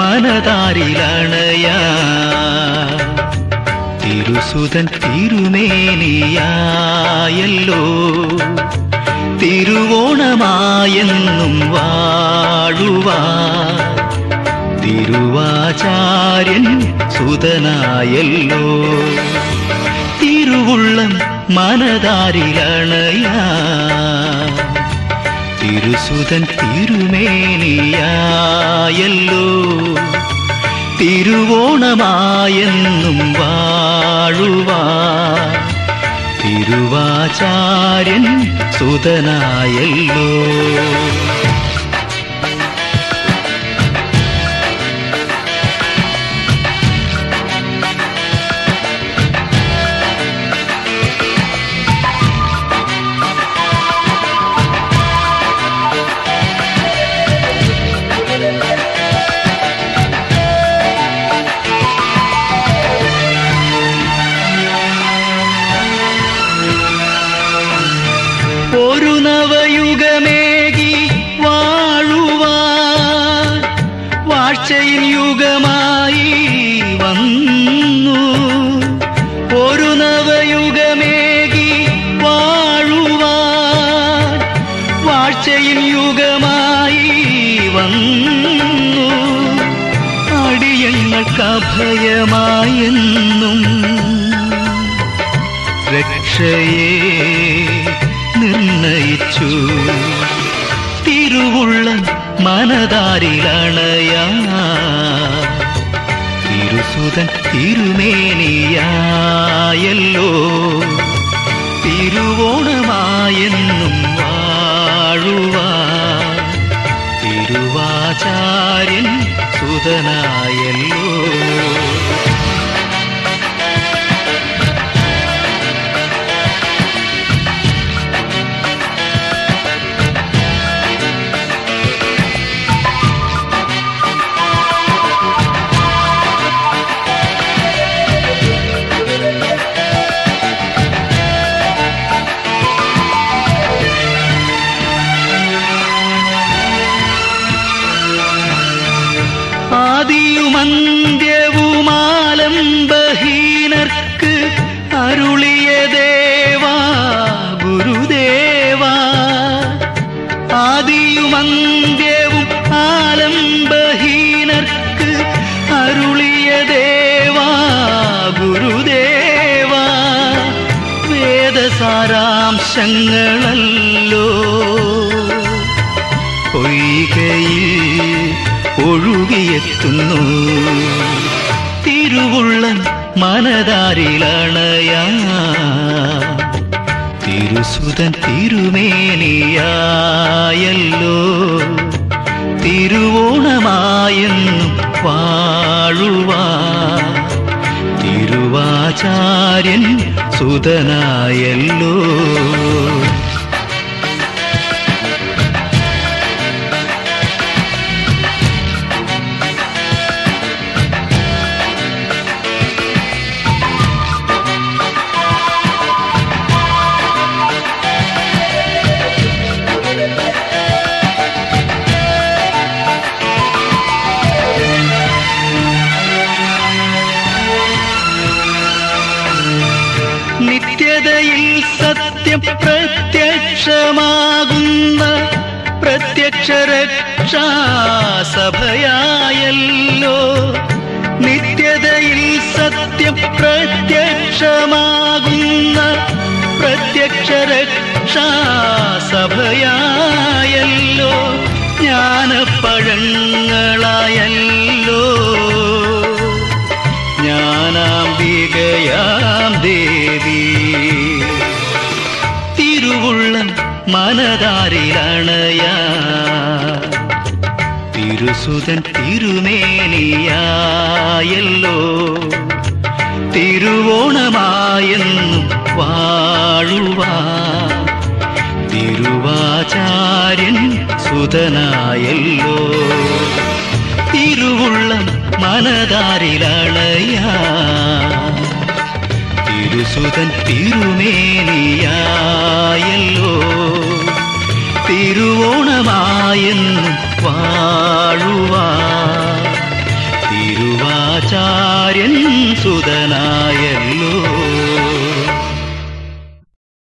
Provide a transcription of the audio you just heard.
മനതാരിലണയാ തിരുസുതൻ തിരുമേനിയായല്ലോ തിരുവോണമായെന്നും വാഴുവാ. തിരുവാചാര്യൻ സുതനായല്ലോ. തിരുവുള്ളം മനതാരിലണയാ. തിരുസുതൻ തിരുമേനിയായല്ലോ തിരുവോണമായെന്നും വാഴുവാ തിരുവാചാര്യൻ സുതനായല്ലോ. ഒരു നവയുഗമേകി വാഴുവാൻ വാഴ്ചയിൽ യുഗമായി വന്നു. അടിയങ്ങൾക്ക് അഭയമായെന്നും രക്ഷയെ നിർണയിച്ചു. തിരുവുള്ള മനതാരിലണയാ തിരുസുതൻ തിരുമേനിയായല്ലോ. തിരുവോണമായെന്നും വാഴുവാ തിരുവാചാര്യൻ സുതനായല്ലോ വേദസാരാംശങ്ങളല്ലോ പൊയ്കയിൽ ഒഴുകിയെത്തുന്നു. തിരുവുള്ള മനതാരിലണയാ. തിരുസുതൻ തിരുമേനിയായല്ലോ. തിരുവോണമായെന്നും വാഴുവാ. തിരുവാചാര്യൻ സുതനായല്ലോ സത്യം പ്രത്യക്ഷമാകുന്ന പ്രത്യക്ഷരക്ഷാസഭയായല്ലോ നിത്യതയിൽ സത്യം പ്രത്യക്ഷമാകുന്ന പ്രത്യക്ഷരക്ഷാസഭയായല്ലോ ജ്ഞാനപ്പഴങ്ങളായല്ലോ. ജ്ഞാനാംബികയാം ദേവി മനതാരിലണയാ തിരുസുതൻ തിരുമേനിയായല്ലോ തിരുവോണമായെന്നും വാഴുവാ. തിരുവാചാര്യൻ സുതനായല്ലോ. തിരുവുള്ളം മനതാരിലണയാ യേശുതൻ തിരുമേനിയായല്ലോ തിരുവോണമായെന്നും വാഴുവാ തിരുവാചാര്യൻ സുതനായല്ലോ